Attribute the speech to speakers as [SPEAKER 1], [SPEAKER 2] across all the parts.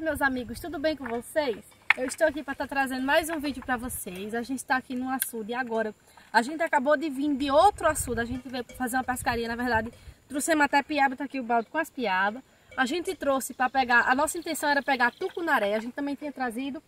[SPEAKER 1] Oi, meus amigos, tudo bem com vocês? Eu estou aqui para estar tá trazendo mais um vídeo para vocês. A gente está aqui no açude agora a gente acabou de vir de outro açude. A gente veio fazer uma pescaria, na verdade, trouxemos até piaba, tá aqui o balde com as piabas. A gente trouxe para pegar, a nossa intenção era pegar tucunaré, a gente também tinha trazido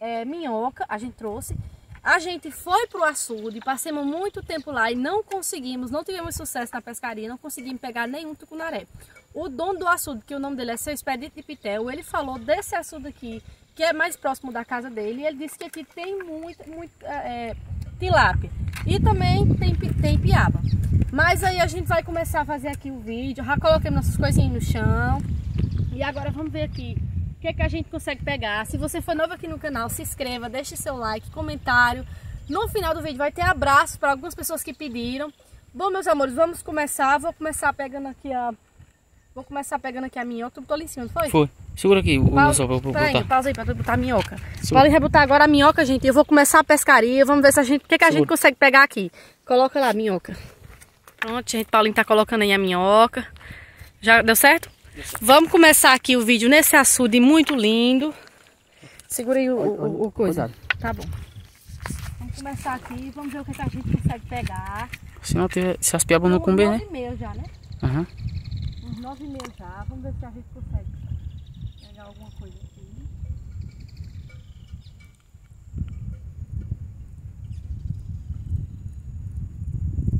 [SPEAKER 1] é, minhoca, a gente trouxe. A gente foi para o açude, passamos muito tempo lá e não conseguimos, não tivemos sucesso na pescaria, não conseguimos pegar nenhum tucunaré. O dono do açude, que o nome dele é Seu Expedito de Pitel, ele falou desse açude aqui, que é mais próximo da casa dele, e ele disse que aqui tem muito, muito é, tilápia. E também tem, tem piaba. Mas aí a gente vai começar a fazer aqui o vídeo, já coloquei nossas coisinhas no chão. E agora vamos ver aqui o que, é que a gente consegue pegar. Se você for novo aqui no canal, se inscreva, deixe seu like, comentário. No final do vídeo vai ter abraço para algumas pessoas que pediram. Bom, meus amores, vamos começar. Vou começar pegando aqui a... Vou começar pegando aqui a minhoca. Tu botou ali em cima, não foi?
[SPEAKER 2] Foi. Segura aqui o
[SPEAKER 1] pausa, pra eu botar. Aí, pausa aí pra tu botar a minhoca. Paulinho vai botar agora a minhoca, gente. Eu vou começar a pescaria. Vamos ver se a gente... o que, é que a gente consegue pegar aqui. Coloca lá a minhoca. Pronto, gente. Paulinho tá colocando aí a minhoca. Já deu certo? Vamos começar aqui o vídeo nesse açude muito lindo. Segura aí o, o, o coisa. Tá bom. Vamos começar aqui, vamos ver o que, a gente consegue pegar.
[SPEAKER 2] Se, não tiver, se as piabas não comer, né?
[SPEAKER 1] Uns nove e meio já, né?
[SPEAKER 2] Aham.
[SPEAKER 1] Uhum. Uns nove e meio já. Vamos ver se a gente consegue pegar alguma coisa aqui.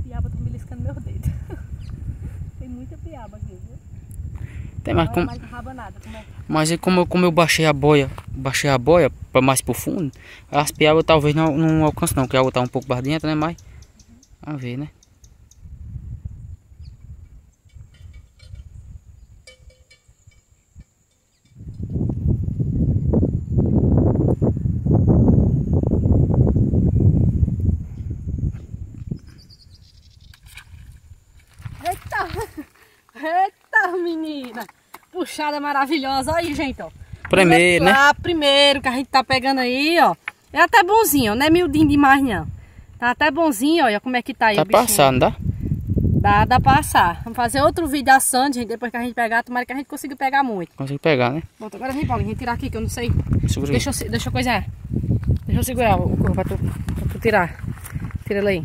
[SPEAKER 1] Piaba tá beliscando meu dedo. Tem muita piaba aqui, viu?
[SPEAKER 2] Tem, mas, com... mas como, como eu baixei a boia, baixei a boia para mais profundo, as piabas talvez não, não alcancem não, porque a água tá um pouco mais dentro, né? Mas a ver, né?
[SPEAKER 1] Puxada maravilhosa. Aí, gente, ó.
[SPEAKER 2] Primeiro, né?
[SPEAKER 1] Lá, primeiro que a gente tá pegando aí, ó. É até bonzinho, não é miudinho demais, não. Tá até bonzinho, olha como é que tá aí
[SPEAKER 2] Tá passando, dá?
[SPEAKER 1] Dá, dá pra passar. Vamos fazer outro vídeo assando, gente, depois que a gente pegar. Tomara que a gente consiga pegar muito.
[SPEAKER 2] Consigo pegar, né?
[SPEAKER 1] Bom, agora vem, Paulinho, tirar aqui, que eu não sei. Segura deixa eu, deixa eu coisar. Deixa eu segurar o corpo pra tu, pra tu tirar. Tira ele aí.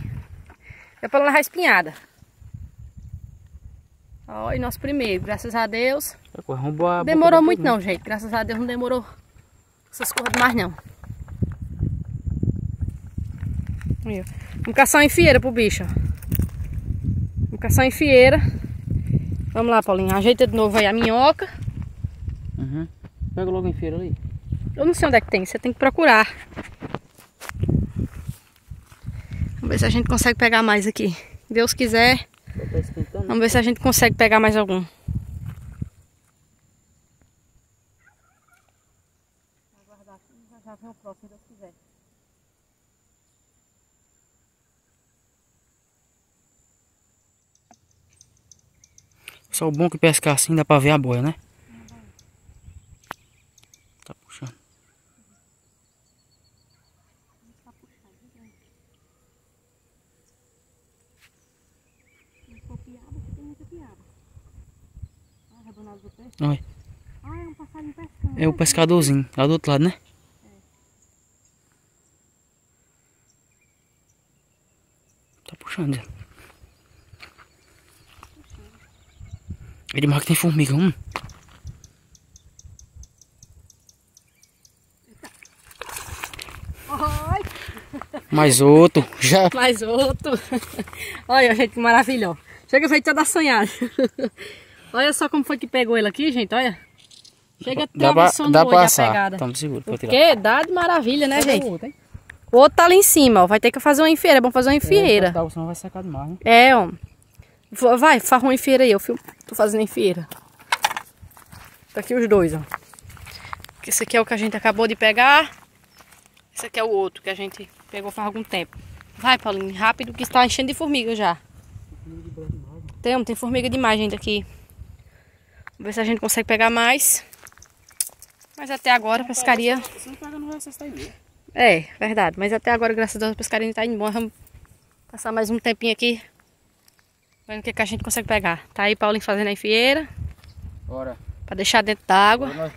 [SPEAKER 1] É pra não levar Olha, nosso primeiro, graças a Deus. Demorou muito não, gente. Graças a Deus não demorou essas coisas demais não. Vamos caçar em fieira pro bicho. Vamos caçar em fieira. Vamos lá, Paulinho. Ajeita de novo aí a minhoca.
[SPEAKER 2] Uhum. Pega logo em fieira ali.
[SPEAKER 1] Eu não sei onde é que tem, você tem que procurar. Vamos ver se a gente consegue pegar mais aqui. Deus quiser. Vamos ver se a gente consegue pegar mais algum.
[SPEAKER 2] Só o bom que pescar assim dá pra ver a boia, né? Olha.
[SPEAKER 1] Ah, é um passarinho pescando.
[SPEAKER 2] É o pescadorzinho, lá do outro lado, né? É. Tá puxando. Ele marca que tem formiga, hum. Mais outro, já.
[SPEAKER 1] Mais outro. Olha, gente, maravilhoso. Chega feito toda sonhada. Olha só como foi que pegou ele aqui, gente, olha. Chega atravessando
[SPEAKER 2] dá pra, dá a pegada. Tamo seguro,
[SPEAKER 1] Porque dá de maravilha, né, gente? Outro, o outro tá ali em cima, ó. Vai ter que fazer uma enfeira. É bom fazer uma enfeira.
[SPEAKER 2] É, senão vai secar demais, né?
[SPEAKER 1] É, ó. Vai, faz uma enfeira aí, eu filmo. Tô fazendo enfeira. Tá aqui os dois, ó. Esse aqui é o que a gente acabou de pegar. Esse aqui é o outro que a gente pegou faz algum tempo. Vai, Paulinho, rápido que está enchendo de formiga já. Tem, tem formiga demais, gente, aqui. Vamos ver se a gente consegue pegar mais. Mas até agora a pescaria... É, verdade. Mas até agora, graças a Deus, a pescaria está indo bom. Vamos passar mais um tempinho aqui. Vendo o que, que a gente consegue pegar. Tá aí Paulinho fazendo a enfieira.
[SPEAKER 2] Bora.
[SPEAKER 1] Pra deixar dentro d'água.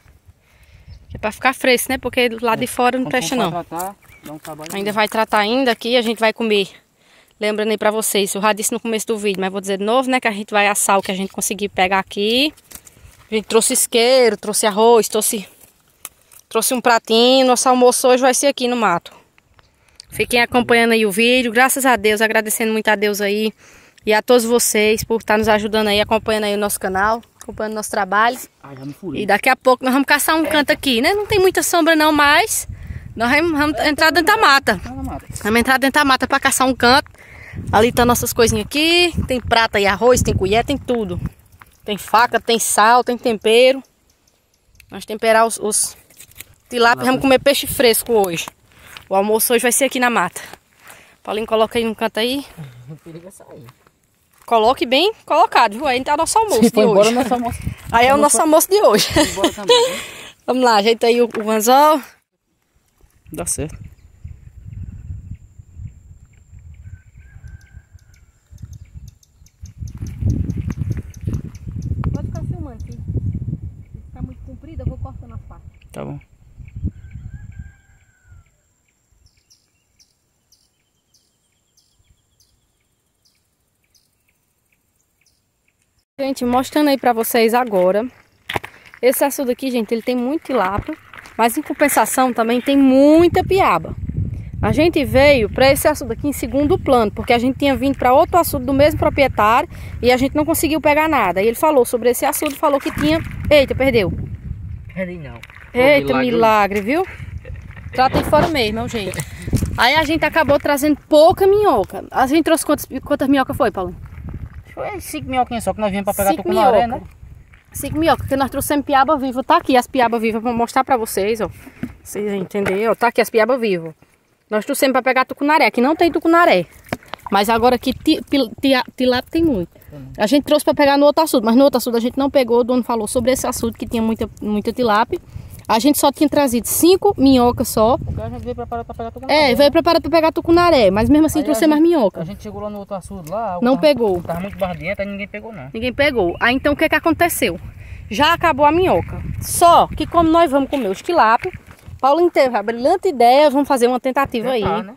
[SPEAKER 1] É pra ficar fresco, né? Porque lá é. de fora não presta não. Tratar, um ainda vai tratar ainda aqui, a gente vai comer. Lembrando aí pra vocês, eu já disse no começo do vídeo, mas vou dizer de novo, né? Que a gente vai assar o que a gente conseguir pegar aqui. A gente trouxe isqueiro, trouxe arroz, trouxe, trouxe um pratinho. Nosso almoço hoje vai ser aqui no mato. Fiquem acompanhando aí o vídeo. Graças a Deus, agradecendo muito a Deus aí. E a todos vocês por estar nos ajudando aí, acompanhando aí o nosso canal, acompanhando o nosso trabalho. Ai, e daqui a pouco nós vamos caçar um é. canto aqui, né? Não tem muita sombra não, mas nós vamos, vamos é, entrar dentro da mata. Vamos entrar dentro da mata para caçar um canto. Ali tá nossas coisinhas aqui. Tem prata e arroz, tem colher, tem tudo. Tem faca, tem sal, tem tempero. Nós temperar os, os tilápias. Vamos comer peixe fresco hoje. O almoço hoje vai ser aqui na mata. Paulinho, coloca aí no canto aí. Não periga sair. Coloque bem colocado, viu? Aí tá nosso almoço Sim, de hoje. Nosso almoço. Aí é o nosso almoço de hoje. Também, Vamos lá, ajeita aí o, o anzol.
[SPEAKER 2] Dá certo.
[SPEAKER 1] Pode ficar filmando aqui. Se ficar muito comprido, eu vou cortando as partes.
[SPEAKER 2] Tá bom.
[SPEAKER 1] Gente, mostrando aí pra vocês agora. Esse açude aqui, gente, ele tem muito tilápia. Mas em compensação também tem muita piaba. A gente veio para esse açude aqui em segundo plano, porque a gente tinha vindo para outro açude do mesmo proprietário e a gente não conseguiu pegar nada. E ele falou sobre esse açude, falou que tinha... Eita, perdeu.
[SPEAKER 2] Perdi não.
[SPEAKER 1] Eita, milagre, milagre viu? Trata de fora mesmo, jeito. Aí a gente acabou trazendo pouca minhoca. A gente trouxe quantas, quantas minhocas foi, Paulo?
[SPEAKER 2] Foi cinco minhoquinhas só que nós viemos para pegar tucunaré, né?
[SPEAKER 1] Cinco minhocas, porque nós trouxemos piaba viva. Tá aqui as piaba vivas para mostrar para vocês, ó. Vocês entenderam? Tá aqui as piaba vivas. Nós trouxemos para pegar tucunaré. Aqui não tem tucunaré. Mas agora aqui tilápia tem muito. A gente trouxe para pegar no outro açude, mas no outro açude a gente não pegou. O dono falou sobre esse açude que tinha muita, muita tilápia. A gente só tinha trazido cinco minhocas só.
[SPEAKER 2] Porque a gente veio preparado para pegar tucunaré.
[SPEAKER 1] É, veio preparado para pegar tucunaré, mas mesmo assim trouxe mais minhoca.
[SPEAKER 2] A gente chegou lá no outro açude lá.
[SPEAKER 1] Não pegou.
[SPEAKER 2] Tava muito bardiento, aí ninguém pegou não.
[SPEAKER 1] Ninguém pegou. Aí então o que que aconteceu? Já acabou a minhoca. Só que como nós vamos comer os tilápios, Paulinho teve a brilhante ideia, vamos fazer uma tentativa Tentar, aí. Né?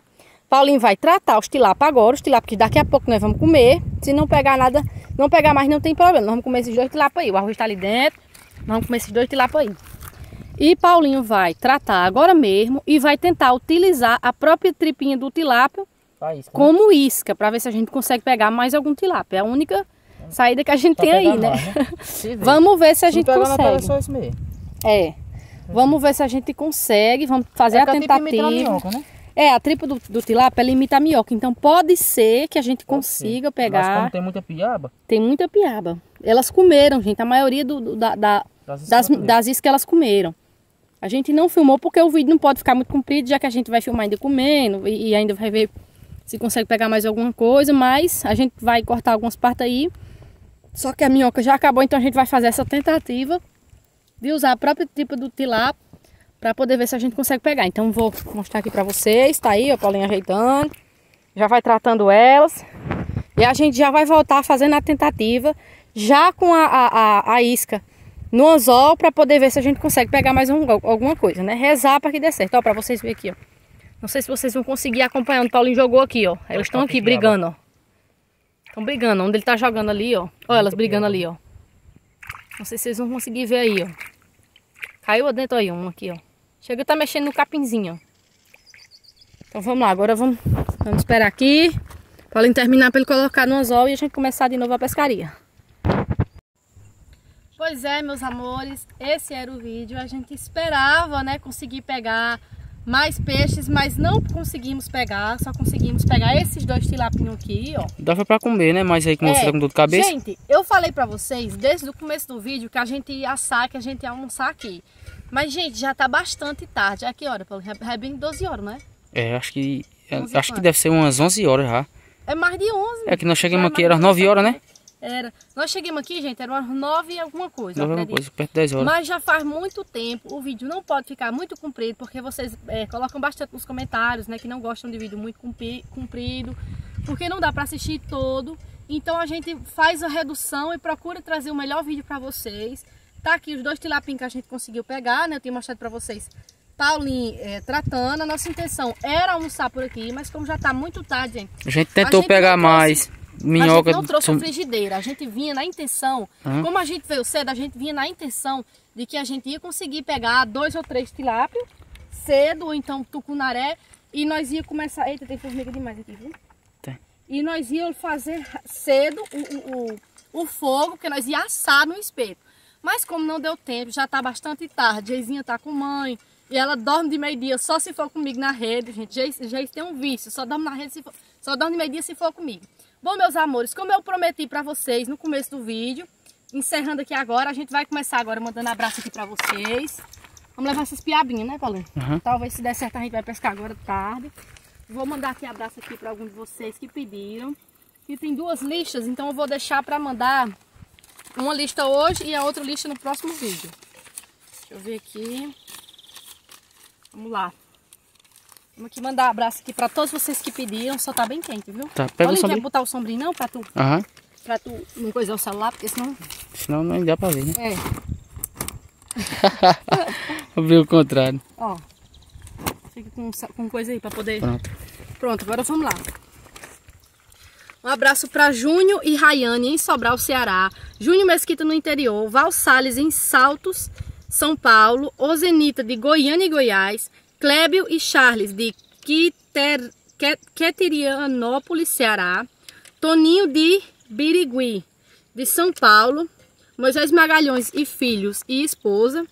[SPEAKER 1] Paulinho vai tratar os tilápios agora, os tilápios que daqui a pouco nós vamos comer. Se não pegar nada, não pegar mais não tem problema. Nós vamos comer esses dois tilápios aí. O arroz está ali dentro. Nós vamos comer esses dois tilápios aí. E Paulinho vai tratar agora mesmo e vai tentar utilizar a própria tripinha do tilápio isca, né? como isca, para ver se a gente consegue pegar mais algum tilápio. É a única saída que a gente tem aí, né? né? vamos ver se a se gente consegue. Só esse meio. É. Vamos ver se a gente consegue, vamos fazer é a tentativa. A minhoca, né? É, a tripa do, do tilápia limita a minhoca, então pode ser que a gente consiga pegar. Mas como
[SPEAKER 2] tem muita piaba?
[SPEAKER 1] Tem muita piaba. Elas comeram, gente, a maioria do, do da, da, das, das, das iscas elas comeram. A gente não filmou porque o vídeo não pode ficar muito comprido, já que a gente vai filmar ainda comendo e, ainda vai ver se consegue pegar mais alguma coisa, mas a gente vai cortar algumas partes aí. Só que a minhoca já acabou, então a gente vai fazer essa tentativa de usar a própria tipo do tilápia para poder ver se a gente consegue pegar. Então vou mostrar aqui para vocês, tá aí, ó, Paulinho ajeitando. Já vai tratando elas. E a gente já vai voltar fazendo a tentativa, já com a, a, a, a isca no anzol para poder ver se a gente consegue pegar mais um, alguma coisa, né? Rezar para que dê certo. Ó, para vocês verem aqui, ó. Não sei se vocês vão conseguir acompanhando. O Paulinho jogou aqui, ó. Elas estão aqui brigando, ó. Estão brigando. Onde ele tá jogando ali, ó. Olha elas brigando ali, ó. Não sei se vocês vão conseguir ver aí, ó. Caiu dentro aí um aqui, ó. Chega tá mexendo no capinzinho, ó. Então vamos lá, agora vamos, vamos esperar aqui. Paulinho terminar para ele colocar no anzol e a gente começar de novo a pescaria. Pois é, meus amores, esse era o vídeo. A gente esperava, né, conseguir pegar mais peixes, mas não conseguimos pegar, só conseguimos pegar esses dois tilapinhos aqui, ó.
[SPEAKER 2] Dava pra comer, né? Mas aí como é, você tá com dor de cabeça.
[SPEAKER 1] Gente, eu falei pra vocês desde o começo do vídeo que a gente ia assar, que a gente ia almoçar aqui. Mas, gente, já tá bastante tarde. A que hora, Paulo? É bem 12 horas, não é?
[SPEAKER 2] É, acho que. Acho que deve ser umas 11 horas já.
[SPEAKER 1] É mais de 11.
[SPEAKER 2] É que nós chegamos é aqui, era 9 horas, né?
[SPEAKER 1] Era. Nós chegamos aqui, gente, era umas 9 e alguma coisa.
[SPEAKER 2] 9 alguma coisa, perto 10 horas.
[SPEAKER 1] Mas já faz muito tempo, o vídeo não pode ficar muito comprido, porque vocês é, colocam bastante nos comentários, né, que não gostam de vídeo muito comprido, porque não dá para assistir todo. Então a gente faz a redução e procura trazer o melhor vídeo para vocês. Tá aqui os dois tilapim que a gente conseguiu pegar, né? Eu tinha mostrado pra vocês. Paulinho é, tratando. A nossa intenção era almoçar por aqui, mas como já tá muito tarde, gente.
[SPEAKER 2] A gente tentou a gente pegar mais. Minhoca.
[SPEAKER 1] A gente não trouxe a frigideira. A gente vinha na intenção. Uhum. Como a gente veio cedo, a gente vinha na intenção de que a gente ia conseguir pegar dois ou três tilápios cedo, ou então tucunaré. E nós ia começar. Eita, tem formiga demais aqui, viu? Tem. E nós ia fazer cedo o, o, o, fogo, porque nós ia assar no espeto. Mas como não deu tempo, já tá bastante tarde. Jeizinha tá com mãe. E ela dorme de meio-dia só se for comigo na rede, gente. Geis tem um vício, só dorme na rede se for, só dorme de meio-dia se for comigo. Bom, meus amores, como eu prometi para vocês no começo do vídeo, encerrando aqui agora, a gente vai começar agora mandando abraço aqui para vocês. Vamos levar essas piabinhas, né, Paulinho? Uhum. Talvez se der certo a gente vai pescar agora tarde. Vou mandar aqui abraço aqui para alguns de vocês que pediram. E tem duas listas, então eu vou deixar para mandar uma lista hoje e a outra lista no próximo vídeo. Deixa eu ver aqui. Vamos lá. Vamos aqui mandar um abraço aqui pra todos vocês que pediram. Só tá bem quente, viu?
[SPEAKER 2] Tá, pega
[SPEAKER 1] Olha,
[SPEAKER 2] o sombrinho.
[SPEAKER 1] quer botar o sombrinho não pra tu?
[SPEAKER 2] Aham. Uhum.
[SPEAKER 1] Pra tu não coisar o celular, porque senão...
[SPEAKER 2] Senão não dá pra ver, né?
[SPEAKER 1] É.
[SPEAKER 2] Vou ver o contrário.
[SPEAKER 1] Ó. Fica com, com coisa aí pra poder...
[SPEAKER 2] Pronto.
[SPEAKER 1] Pronto, agora vamos lá. Um abraço para Júnior e Rayane em Sobral, Ceará. Júnior Mesquita no interior. Val Salles em Saltos, São Paulo. Ozenita de Goiânia e Goiás. Clébio e Charles de Quiter, Queterianópolis, Ceará. Toninho de Birigui, de São Paulo. Moisés Magalhães e filhos e esposa.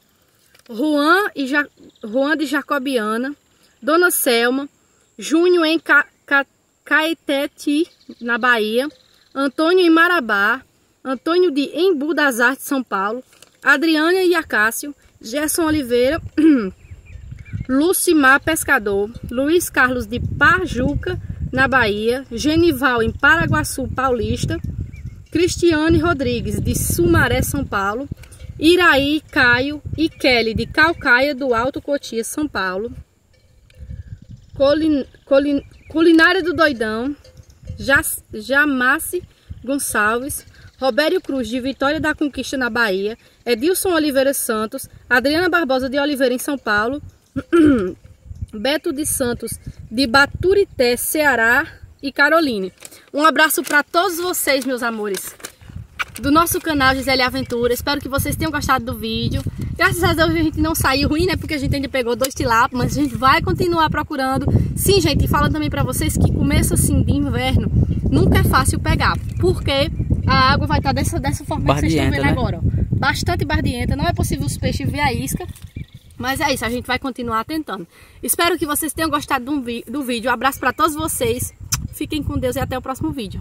[SPEAKER 1] Juan, e ja, Juan de Jacobiana. Dona Selma. Júnior em Ca, Ca, Caetete, na Bahia. Antônio em Marabá. Antônio de Embu das Artes, São Paulo. Adriana e Acácio. Gerson Oliveira. Lucimar Pescador, Luiz Carlos de Parjuca, na Bahia, Genival em Paraguaçu Paulista, Cristiane Rodrigues de Sumaré, São Paulo, Iraí Caio e Kelly de Calcaia do Alto Cotia, São Paulo, Colin, Colin, Culinária do Doidão, Jamace Gonçalves, Robério Cruz de Vitória da Conquista na Bahia, Edilson Oliveira Santos, Adriana Barbosa de Oliveira em São Paulo, Beto de Santos, de Baturité, Ceará e Caroline. Um abraço para todos vocês, meus amores, do nosso canal Gisele Aventura. Espero que vocês tenham gostado do vídeo. Graças a Deus a gente não saiu ruim, né? Porque a gente ainda pegou dois tilápios, mas a gente vai continuar procurando. Sim, gente, e falando também para vocês que começo assim de inverno nunca é fácil pegar, porque a água vai estar dessa, dessa forma que vocês estão vendo né? agora. Ó. Bastante bardienta, não é possível os peixes ver a isca. Mas é isso, a gente vai continuar tentando. Espero que vocês tenham gostado do, do vídeo. Abraço para todos vocês. Fiquem com Deus e até o próximo vídeo.